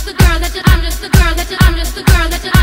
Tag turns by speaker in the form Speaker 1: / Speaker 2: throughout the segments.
Speaker 1: just the girl that you, I'm just the girl that you, I'm just the girl that you.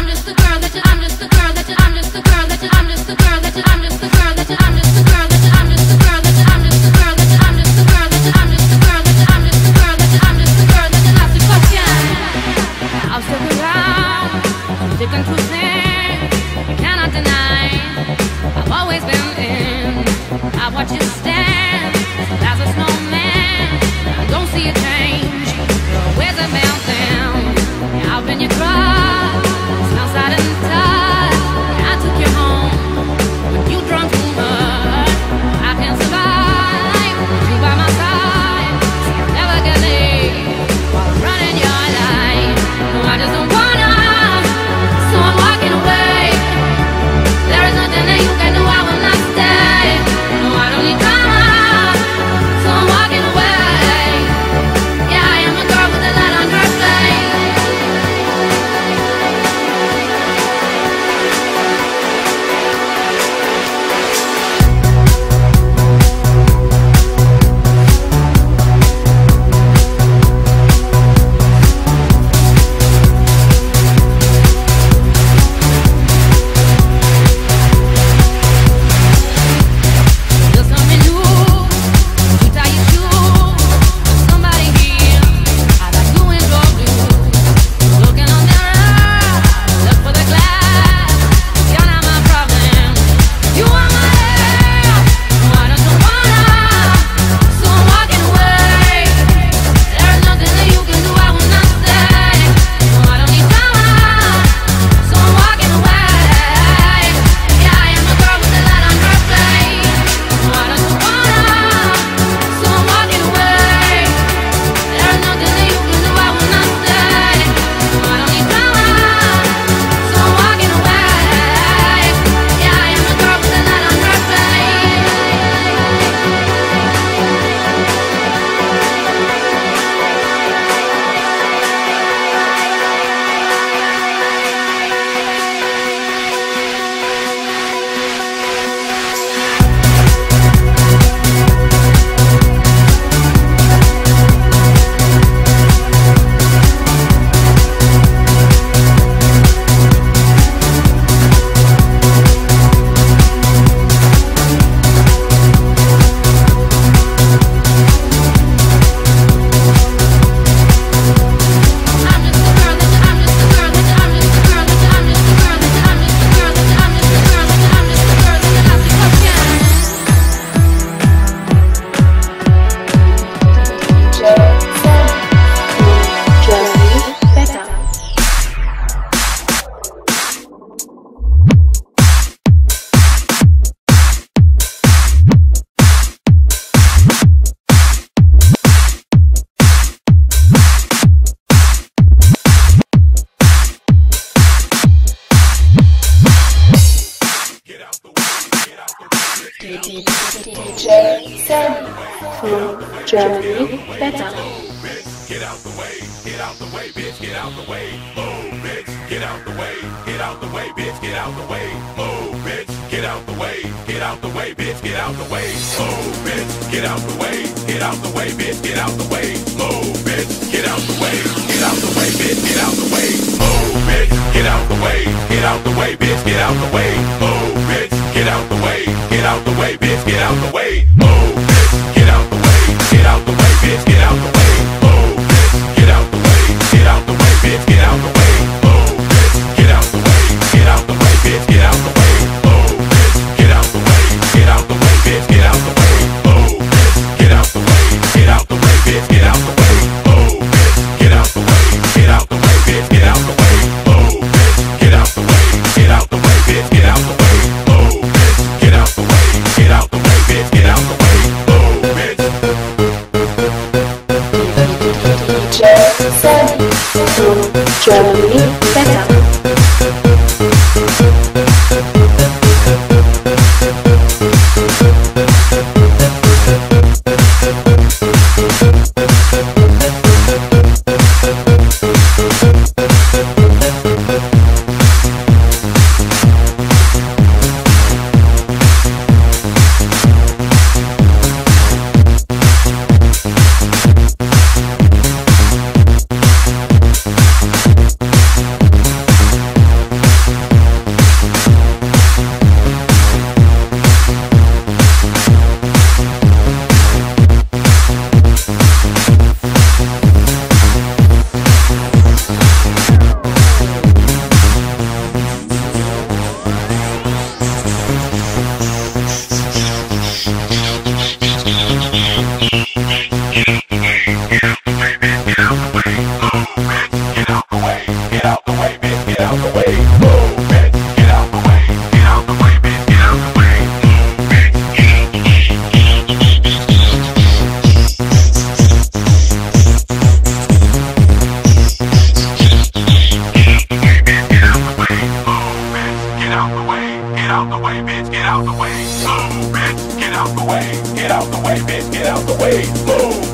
Speaker 2: DJ Sam from Germany Better. Get out the way,
Speaker 1: get out the way, bitch, get out the way. Oh, bitch, get out the way, get out the way, bitch, get out the way. Oh, bitch, get out the way, get out the way, bitch, get out the way. Oh, bitch, get out the way, get out the way, bitch, get out the way. Oh, bitch, get out the way, get out the way, bitch, get out the way. Oh, bitch, get out the way, get out the way, bitch, get out the way. Oh, out the way, get out the way, bitch, get out the way. Move!
Speaker 2: Germany better.
Speaker 1: Out the way. Move.